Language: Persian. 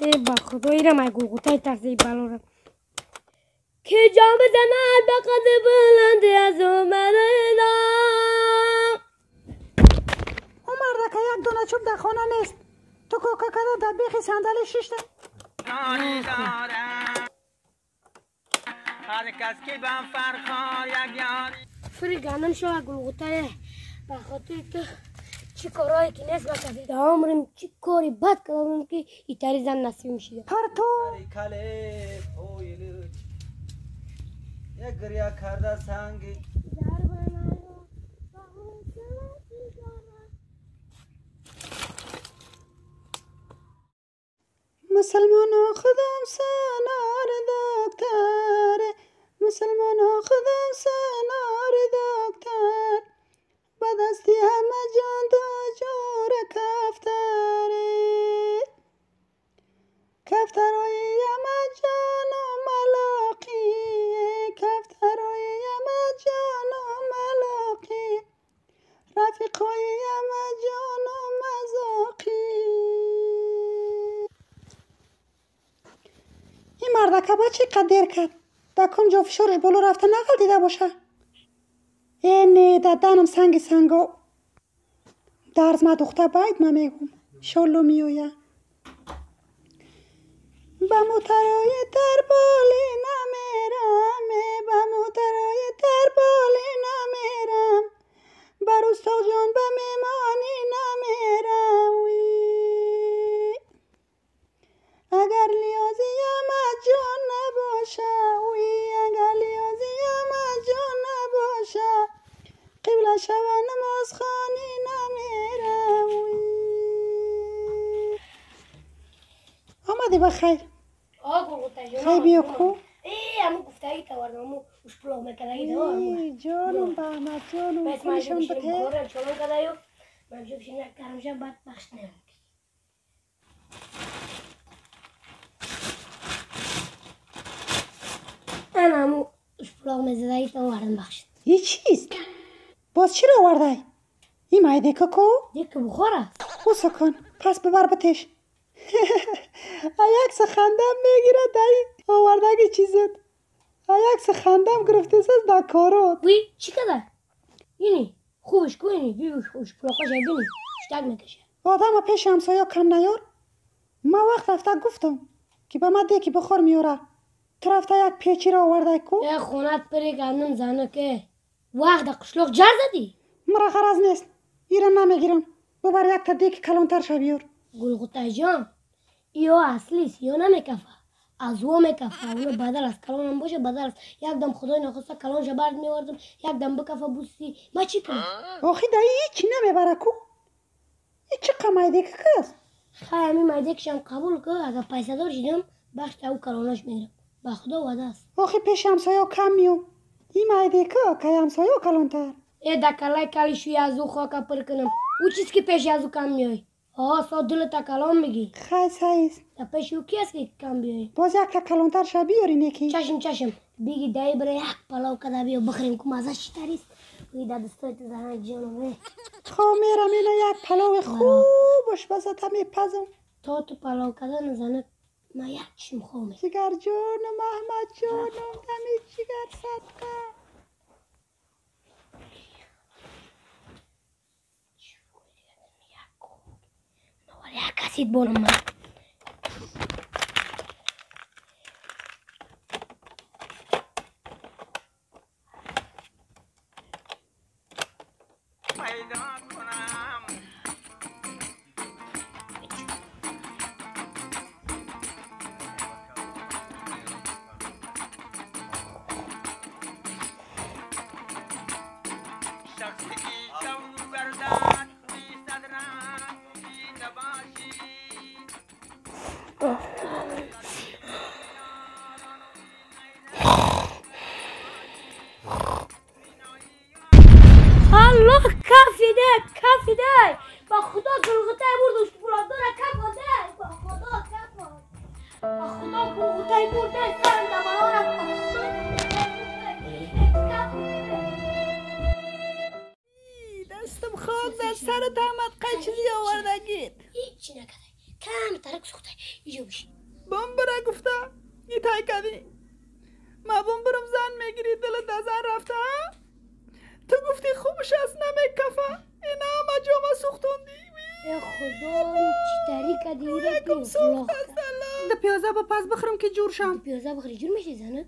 ای با خدا ایرم ای گوگوتای ترسی بلا را. که جام بزند به قد بلند از اومده عمر که یک دونه چوب در خانه نیست تو کوکا کده در بیخی صندلی شیشته هر کس که به فرخار یک یاری. فری گانم شو گلگوتای به خاطر تو چی کارهایی که نیست بکردی در عمرم چی کاری بد کردم که ایتاری زن نصیب میشید پر تو یک گریا کرده سنگی. مسلمان خودم سنار دکتر. مسلمان خودم سنار دکتر. به دستی همه جان دو جور کفتره. کفترای همه جان و ملاقی. کفترای همه جان و ملاقی. رفیقای همه جان و مزاقی این مردکه با چی قدر کرد؟ در کجا فشارش بالا رفته نقل دیده باشه. اینه در دنم سنگ سنگا درز ما دختر باید ما میگم شالو میویه به موترای دربالی نمیرم به موترای دربالی نمیرم. بر استاد جان به میمانی نمیرم. اگر لیازی از جان نباشه وی. اگر لیازی از جان نباشه. آمدی بخیر خیلی بیا کو؟ ای همون گفته ای توارم همون اش پلاغ می‌کرده ای دوارم ای جانم به احمد جانم بس من کلشم جو بشینم بخیر کاره چلو کده یو من یک کارم شب بعد بخش نمیم. من همون اش پلاغ می‌زده ای توارم بخشید این چیست؟ باز چی رو آورده این مایده که کو یک بخور است او سکن پس ببر بتش یک خندم می‌گیره دایی آوردگی چیزت. یک خندم گرفته ساز در کارات وی چی کده اینی خوبش کو اینی؟ بیوش خوش پلاغش بینی. اشتاق می‌کشه. آدم پیش همسایا کم نیار. ما وقت رفته گفتم که به من که بخور میاره تو رفته یک پیچی را آورده کو. ای خونت پری گندم زنه که وقت در قشلوق جر زدی. مرا غرض نیست. ایرم نمی‌گیرم. ببر یک تا دیگه کلانتر شو بیار. گلگوتای جان. ایو اصلیست یا نمیکفه از او میکفه اونو بدل است کلان هم باشه بدل است یک دم خدای نخواسته کلانش برد میوردم یک دم بکفه بوسی ما چی کنم آخی دایی هیچی نمی‌بره کو چه قمایده که کس خیلی همین مایده کشم قبول که اگر پیسه دار شدم بخش او کلانش می‌گیرم به خدا وعده است آخی پیش همسایا کم میو این مایده که که همسایا کلانتر ای دکلای کلی شوی از او خاک پر کنم او چیز که پیش از او کم میای آه سا دل تا کلام میگی. سعیست در پیش او کی است که کم بیای؟ باز یک تا کلانتر شو بیاری نیکی چشم چشم. بگی دایی برای یک پلاو کده بیا بخوریم که مزه چطوریست وی در دستای تو زنه جانم خب میرم اینو یک پلاو خوبش بزد میپزم. تا تو پلاو کده نزنه ما یک چشم خوامه جگر جانم احمد جانم دمی جگر صدقه basketball man. ده با خدا گلغتای بردوش برادر کف ده با خدا کف با خدا گلغتای برده سر دمالان دستم خاک در سر قای چیزی آوردگید هیچی نکده کم ترک سوخته اینجا بشی بم بره گفته این تای کردی ما بم برم زن می‌گیری دلت از رفته؟ تو گفتی خوبش است نمیکفه این همه جامعه سوختوندی ای خدا چی کدی را است الله ده پیازه با پس بخورم که جور شم. پیازه بخری جور میشه زنک